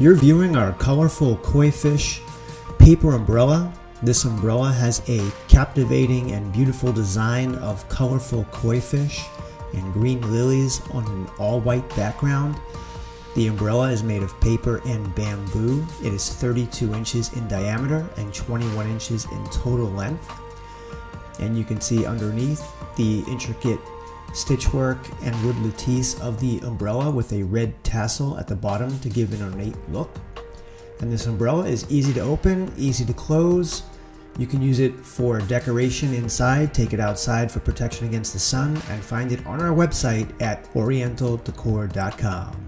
You're viewing our colorful koi fish paper umbrella. This umbrella has a captivating and beautiful design of colorful koi fish and green lilies on an all white background. The umbrella is made of paper and bamboo. It is 32 inches in diameter and 21 inches in total length. And you can see underneath the intricate stitchwork and wood lattice of the umbrella with a red tassel at the bottom to give an ornate look. And this umbrella is easy to open, easy to close. You can use it for decoration inside, take it outside for protection against the sun, and find it on our website at orientaldecor.com.